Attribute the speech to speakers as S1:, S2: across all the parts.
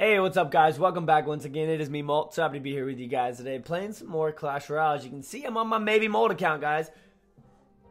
S1: Hey, what's up, guys? Welcome back once again. It is me, Molt. So happy to be here with you guys today, playing some more Clash Royale. As you can see, I'm on my Maybe Molt account, guys.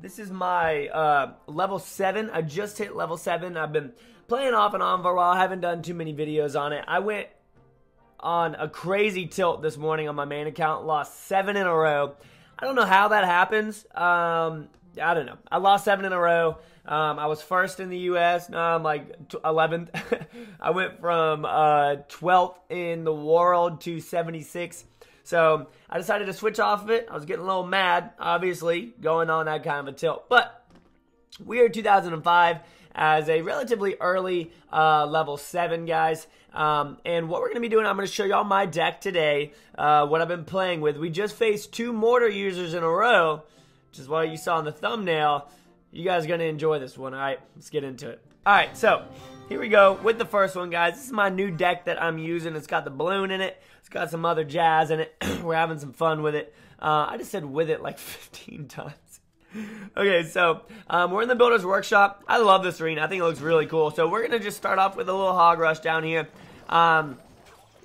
S1: This is my uh, level 7. I just hit level 7. I've been playing off and on for a while. I haven't done too many videos on it. I went on a crazy tilt this morning on my main account. Lost 7 in a row. I don't know how that happens. Um, I don't know. I lost 7 in a row. Um, I was first in the U.S. Now I'm like 11th. I went from uh, 12th in the world to 76. So I decided to switch off of it. I was getting a little mad, obviously, going on that kind of a tilt. But we are 2005 as a relatively early uh, level 7, guys. Um, and what we're going to be doing, I'm going to show y'all my deck today, uh, what I've been playing with. We just faced two mortar users in a row, which is what you saw in the thumbnail. You guys are going to enjoy this one. All right, let's get into it. All right, so here we go with the first one, guys. This is my new deck that I'm using. It's got the balloon in it. It's got some other jazz in it. We're having some fun with it. Uh, I just said with it like 15 times. okay, so um, we're in the Builder's Workshop. I love this arena. I think it looks really cool. So we're going to just start off with a little hog rush down here. Um,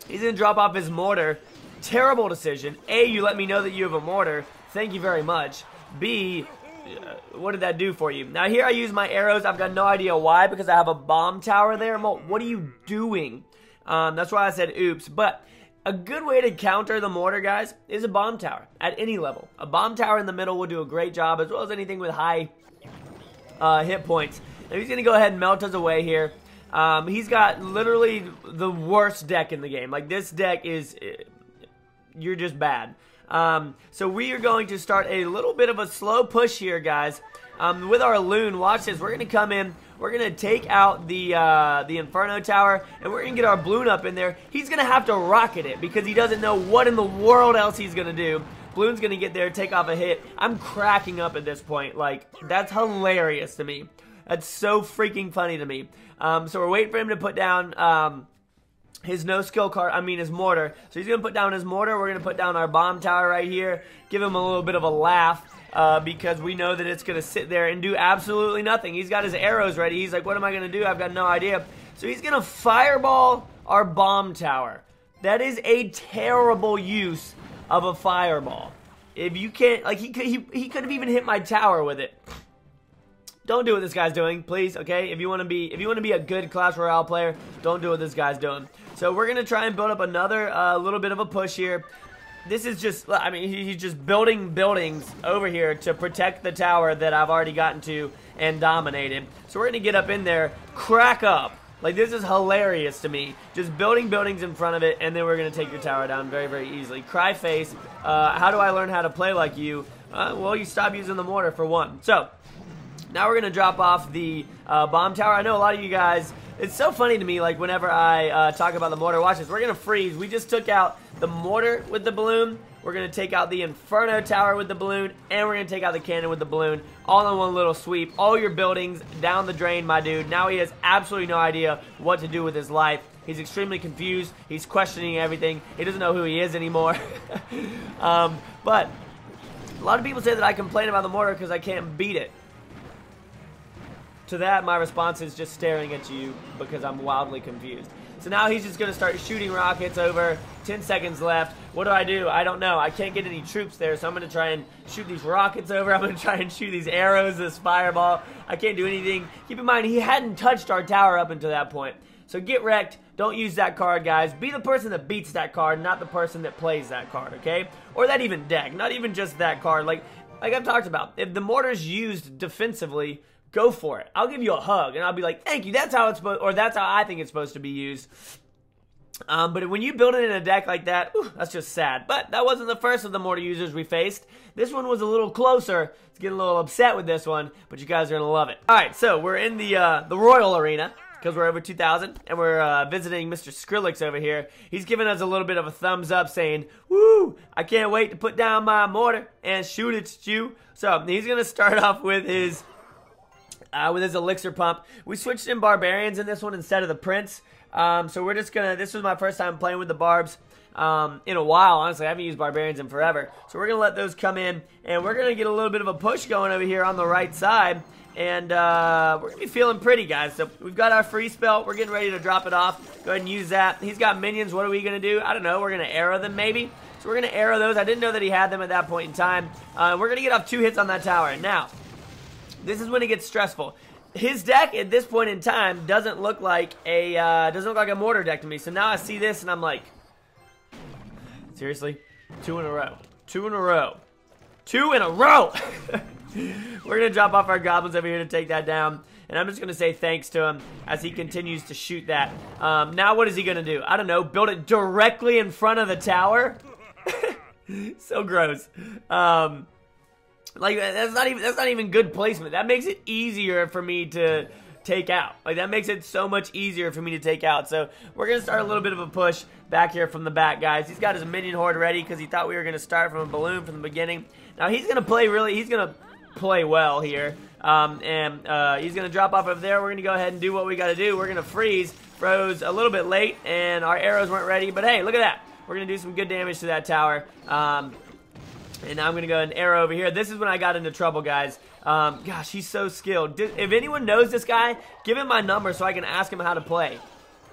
S1: he's going to drop off his mortar. Terrible decision. A, you let me know that you have a mortar. Thank you very much. B, uh, what did that do for you? Now here I use my arrows. I've got no idea why because I have a bomb tower there. what are you doing? Um, that's why I said oops. But a good way to counter the mortar, guys, is a bomb tower at any level. A bomb tower in the middle will do a great job as well as anything with high uh, hit points. Now he's going to go ahead and melt us away here. Um, he's got literally the worst deck in the game. Like this deck is, uh, you're just bad. Um, so we are going to start a little bit of a slow push here, guys. Um, with our loon, watch this. We're going to come in. We're going to take out the uh, the Inferno Tower, and we're going to get our balloon up in there. He's going to have to rocket it because he doesn't know what in the world else he's going to do. Balloon's going to get there, take off a hit. I'm cracking up at this point. Like, that's hilarious to me. That's so freaking funny to me. Um, so we're waiting for him to put down... Um, his no skill card, I mean his mortar. So he's going to put down his mortar. We're going to put down our bomb tower right here. Give him a little bit of a laugh. Uh, because we know that it's going to sit there and do absolutely nothing. He's got his arrows ready. He's like, what am I going to do? I've got no idea. So he's going to fireball our bomb tower. That is a terrible use of a fireball. If you can't, like, he could, he, he could have even hit my tower with it. Don't do what this guy's doing, please, okay? If you want to be if you want to be a good Clash Royale player, don't do what this guy's doing. So we're going to try and build up another uh, little bit of a push here. This is just, I mean, he's just building buildings over here to protect the tower that I've already gotten to and dominated. So we're going to get up in there, crack up. Like, this is hilarious to me. Just building buildings in front of it, and then we're going to take your tower down very, very easily. Cry face, uh, how do I learn how to play like you? Uh, well, you stop using the mortar for one. So, now we're going to drop off the uh, bomb tower. I know a lot of you guys it's so funny to me, like, whenever I uh, talk about the mortar. Watch this. We're going to freeze. We just took out the mortar with the balloon. We're going to take out the Inferno Tower with the balloon. And we're going to take out the cannon with the balloon. All in one little sweep. All your buildings down the drain, my dude. Now he has absolutely no idea what to do with his life. He's extremely confused. He's questioning everything. He doesn't know who he is anymore. um, but a lot of people say that I complain about the mortar because I can't beat it. To that, my response is just staring at you because I'm wildly confused. So now he's just going to start shooting rockets over. 10 seconds left. What do I do? I don't know. I can't get any troops there, so I'm going to try and shoot these rockets over. I'm going to try and shoot these arrows, this fireball. I can't do anything. Keep in mind, he hadn't touched our tower up until that point. So get wrecked. Don't use that card, guys. Be the person that beats that card, not the person that plays that card, okay? Or that even deck. Not even just that card. Like, like I've talked about. If the mortar's used defensively go for it. I'll give you a hug, and I'll be like, thank you. That's how it's supposed, or that's how I think it's supposed to be used. Um, but when you build it in a deck like that, whew, that's just sad. But that wasn't the first of the mortar users we faced. This one was a little closer. It's getting a little upset with this one, but you guys are gonna love it. All right, so we're in the uh, the Royal Arena because we're over 2,000, and we're uh, visiting Mr. Skrillex over here. He's giving us a little bit of a thumbs up, saying, "Woo! I can't wait to put down my mortar and shoot it at you." So he's gonna start off with his uh, with his elixir pump. We switched in barbarians in this one instead of the prince. Um, so we're just gonna. This was my first time playing with the barbs um, in a while. Honestly, I haven't used barbarians in forever. So we're gonna let those come in, and we're gonna get a little bit of a push going over here on the right side. And uh, we're going to be feeling pretty, guys. So we've got our free spell. We're getting ready to drop it off. Go ahead and use that. He's got minions. What are we going to do? I don't know. We're going to arrow them, maybe. So we're going to arrow those. I didn't know that he had them at that point in time. Uh, we're going to get off two hits on that tower. Now, this is when it gets stressful. His deck at this point in time doesn't look like a uh, doesn't look like a mortar deck to me. So now I see this and I'm like, seriously, two in a row, two in a row, two in a row. We're to drop off our goblins over here to take that down. And I'm just going to say thanks to him as he continues to shoot that. Um, now what is he going to do? I don't know. Build it directly in front of the tower? so gross. Um, like that's not even that's not even good placement. That makes it easier for me to take out. Like that makes it so much easier for me to take out. So we're gonna start a little bit of a push back here from the back, guys. He's got his minion horde ready because he thought we were gonna start from a balloon from the beginning. Now he's gonna play really. He's gonna play well here. Um, and uh, he's going to drop off over there. We're going to go ahead and do what we got to do. We're going to freeze. Froze a little bit late, and our arrows weren't ready. But hey, look at that. We're going to do some good damage to that tower. Um, and now I'm going to go and arrow over here. This is when I got into trouble, guys. Um, gosh, he's so skilled. If anyone knows this guy, give him my number so I can ask him how to play.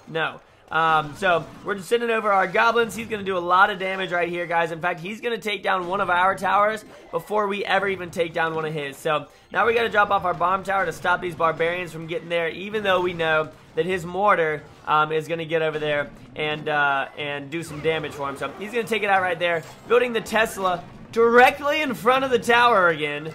S1: No. Um, so we're just sending over our goblins. He's going to do a lot of damage right here, guys. In fact, he's going to take down one of our towers before we ever even take down one of his. So now we got to drop off our bomb tower to stop these barbarians from getting there, even though we know that his mortar um, is going to get over there and uh, and do some damage for him. So he's going to take it out right there, building the Tesla directly in front of the tower again.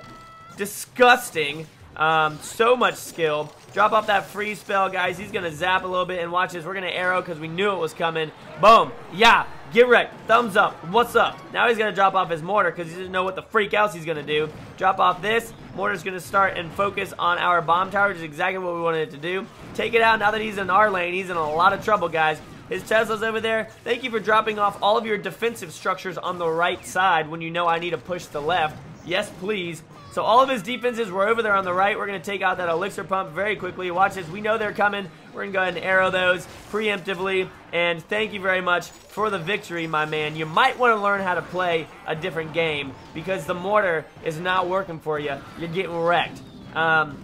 S1: Disgusting. Um, so much skill. Drop off that free spell, guys. He's going to zap a little bit. And watch this. We're going to arrow because we knew it was coming. Boom. Yeah. Get wrecked. Thumbs up. What's up? Now he's going to drop off his mortar because he doesn't know what the freak else he's going to do. Drop off this. Mortar's going to start and focus on our bomb tower, which is exactly what we wanted it to do. Take it out. Now that he's in our lane, he's in a lot of trouble, guys. His Tesla's over there. Thank you for dropping off all of your defensive structures on the right side when you know I need to push the left. Yes, please. So all of his defenses were over there on the right. We're going to take out that elixir pump very quickly. Watch this. We know they're coming. We're going to go ahead and arrow those preemptively. And thank you very much for the victory, my man. You might want to learn how to play a different game because the mortar is not working for you. You're getting wrecked. Um,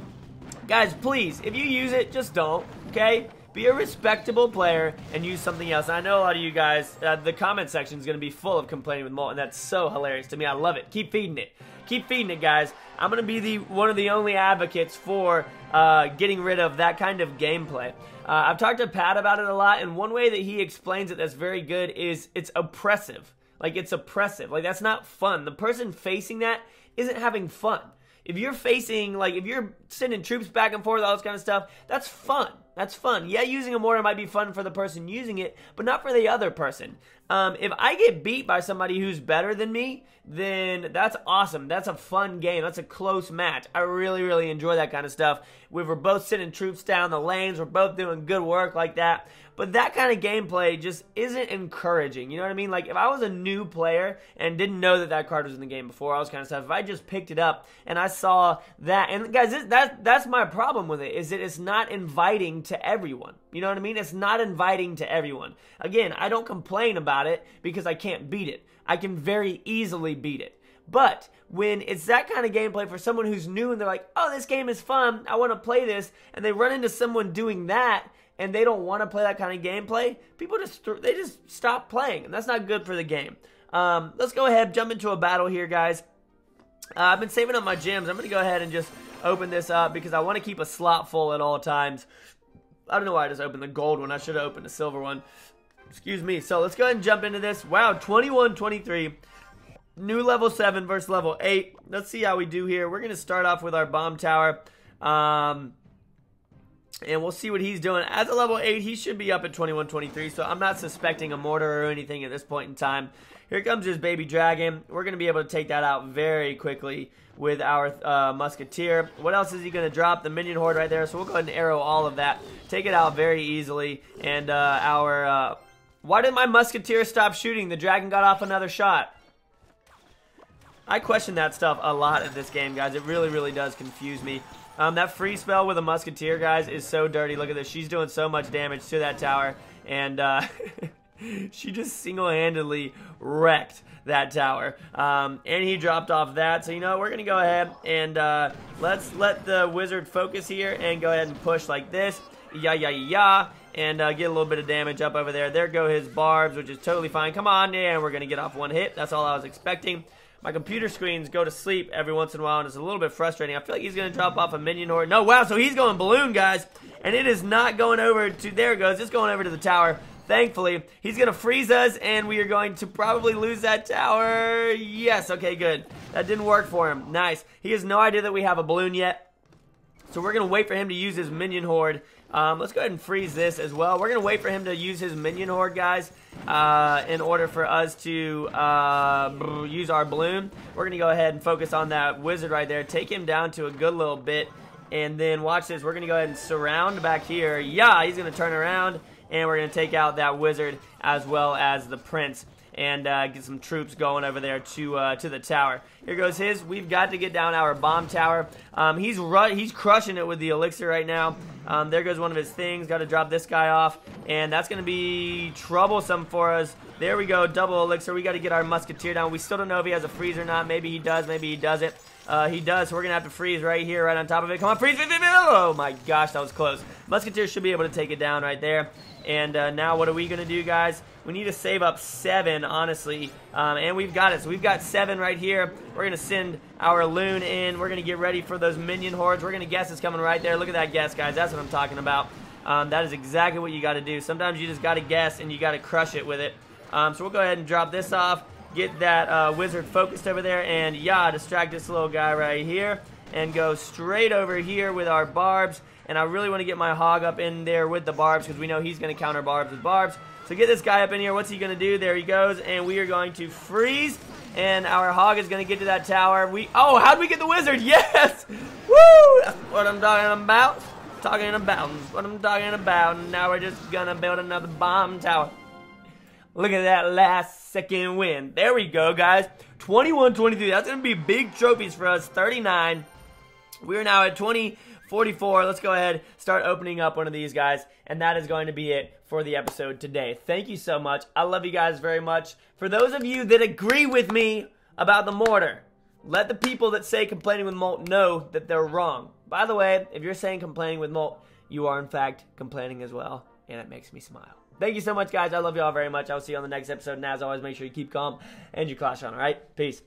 S1: guys, please, if you use it, just don't, okay? Be a respectable player and use something else. I know a lot of you guys, uh, the comment section is going to be full of complaining with Molt, and that's so hilarious to me. I love it. Keep feeding it keep feeding it, guys. I'm going to be the one of the only advocates for uh, getting rid of that kind of gameplay. Uh, I've talked to Pat about it a lot, and one way that he explains it that's very good is it's oppressive. Like, it's oppressive. Like, that's not fun. The person facing that isn't having fun. If you're facing, like, if you're sending troops back and forth, all this kind of stuff, that's fun. That's fun. Yeah, using a mortar might be fun for the person using it, but not for the other person. Um, if I get beat by somebody who's better than me, then that's awesome. That's a fun game. That's a close match. I really, really enjoy that kind of stuff. We were both sending troops down the lanes. We're both doing good work like that. But that kind of gameplay just isn't encouraging. You know what I mean? Like, if I was a new player and didn't know that that card was in the game before, all this kind of stuff, if I just picked it up and I saw that, and guys, this, that, that's my problem with it, is that it's not inviting to everyone. You know what I mean? It's not inviting to everyone. Again, I don't complain about it because I can't beat it. I can very easily beat it. But when it's that kind of gameplay for someone who's new and they're like, oh, this game is fun, I want to play this, and they run into someone doing that and they don't want to play that kind of gameplay, people just they just stop playing, and that's not good for the game. Um, let's go ahead, jump into a battle here, guys. Uh, I've been saving up my gems. I'm going to go ahead and just open this up because I want to keep a slot full at all times. I don't know why I just opened the gold one. I should have opened the silver one. Excuse me. So let's go ahead and jump into this. Wow, 21-23. New level 7 versus level 8. Let's see how we do here. We're going to start off with our bomb tower. Um, and we'll see what he's doing. As a level 8, he should be up at 21-23, so I'm not suspecting a mortar or anything at this point in time. Here comes his baby dragon. We're going to be able to take that out very quickly with our uh, musketeer. What else is he going to drop? The minion horde right there, so we'll go ahead and arrow all of that. Take it out very easily, and uh, our... Uh, why did my musketeer stop shooting? The dragon got off another shot. I question that stuff a lot in this game, guys. It really, really does confuse me. Um, that free spell with a musketeer, guys, is so dirty. Look at this. She's doing so much damage to that tower. And uh, she just single-handedly wrecked that tower. Um, and he dropped off that. So, you know, we're going to go ahead and uh, let's let the wizard focus here and go ahead and push like this. Yeah, yeah, yeah. And uh, get a little bit of damage up over there. There go his barbs, which is totally fine. Come on, and we're going to get off one hit. That's all I was expecting. My computer screens go to sleep every once in a while, and it's a little bit frustrating. I feel like he's going to drop off a minion or... No, wow, so he's going balloon, guys. And it is not going over to... There it goes. It's going over to the tower. Thankfully, he's going to freeze us, and we are going to probably lose that tower. Yes, okay, good. That didn't work for him. Nice. He has no idea that we have a balloon yet. So we're going to wait for him to use his minion horde. Um, let's go ahead and freeze this as well. We're going to wait for him to use his minion horde, guys, uh, in order for us to uh, use our balloon. We're going to go ahead and focus on that wizard right there. Take him down to a good little bit. And then watch this. We're going to go ahead and surround back here. Yeah, he's going to turn around and we're going to take out that wizard as well as the prince and uh, get some troops going over there to uh, to the tower. Here goes his. We've got to get down our bomb tower. Um, he's he's crushing it with the elixir right now. Um, there goes one of his things. Got to drop this guy off, and that's going to be troublesome for us. There we go, double elixir. We got to get our musketeer down. We still don't know if he has a freeze or not. Maybe he does. Maybe he doesn't. Uh, he does, so we're going to have to freeze right here, right on top of it. Come on, freeze, Oh, my gosh, that was close. Musketeer should be able to take it down right there. And uh, now what are we going to do, guys? We need to save up seven, honestly. Um, and we've got it. So we've got seven right here. We're going to send our loon in. We're going to get ready for those minion hordes. We're going to guess it's coming right there. Look at that guess, guys. That's what I'm talking about. Um, that is exactly what you got to do. Sometimes you just got to guess and you got to crush it with it. Um, so we'll go ahead and drop this off. Get that uh, wizard focused over there. And yeah, distract this little guy right here. And go straight over here with our barbs. And I really want to get my hog up in there with the barbs because we know he's going to counter barbs with barbs. So get this guy up in here. What's he going to do? There he goes. And we are going to freeze. And our hog is going to get to that tower. We Oh, how'd we get the wizard? Yes! Woo! That's what I'm talking about. Talking about. what I'm talking about. And now we're just going to build another bomb tower. Look at that last second win. There we go, guys. 21-23. That's going to be big trophies for us. 39. We're now at 20- 44. Let's go ahead, start opening up one of these guys. And that is going to be it for the episode today. Thank you so much. I love you guys very much. For those of you that agree with me about the mortar, let the people that say complaining with Molt know that they're wrong. By the way, if you're saying complaining with Molt, you are in fact complaining as well. And it makes me smile. Thank you so much, guys. I love you all very much. I'll see you on the next episode. And as always, make sure you keep calm and you clash on, alright? Peace.